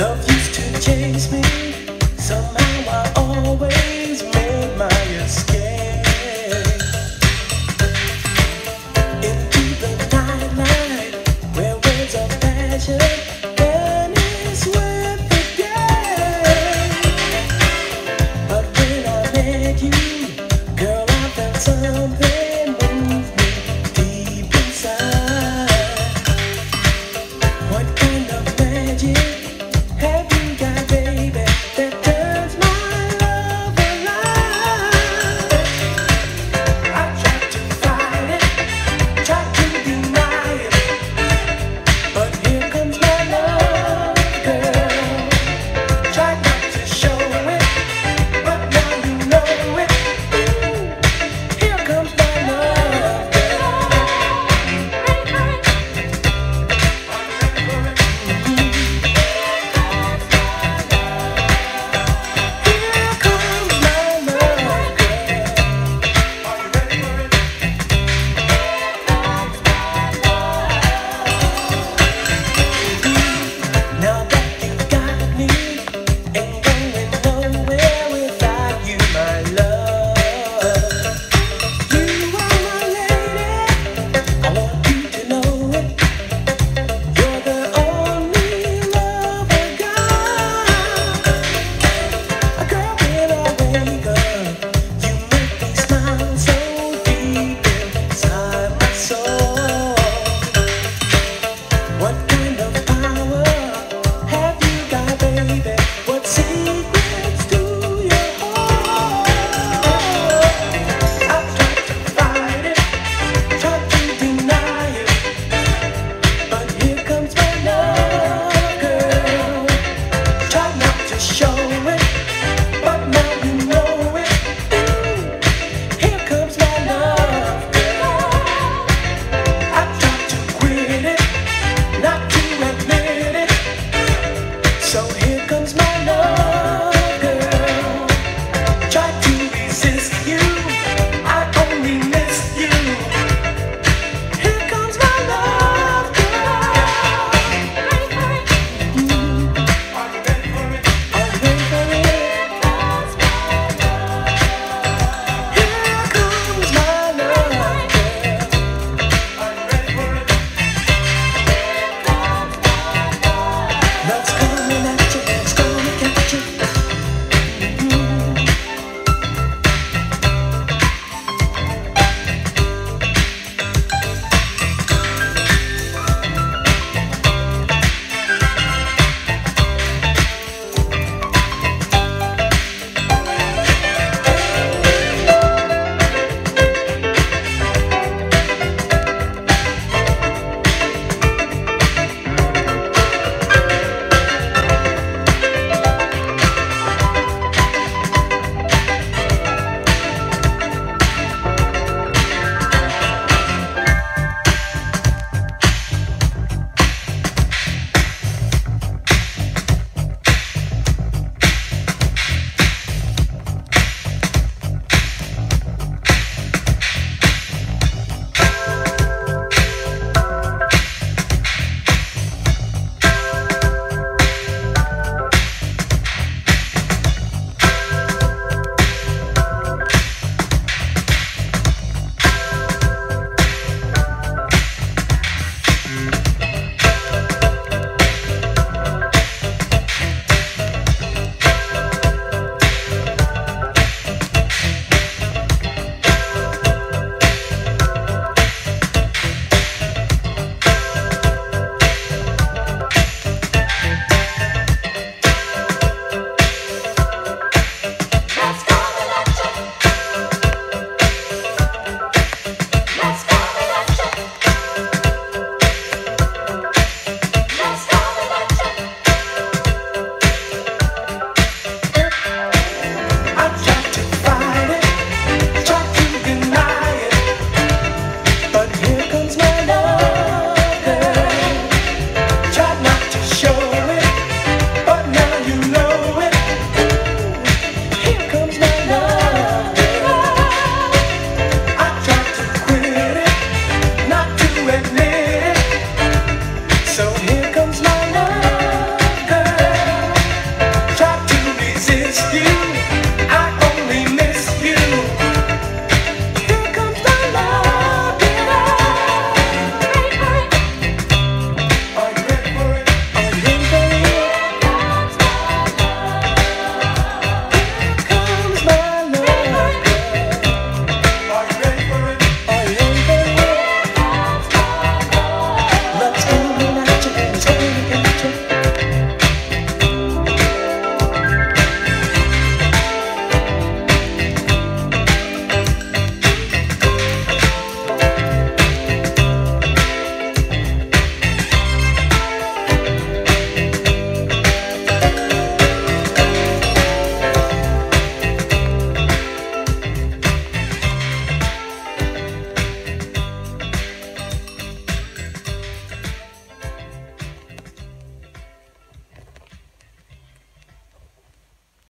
Love used to chase me. somehow.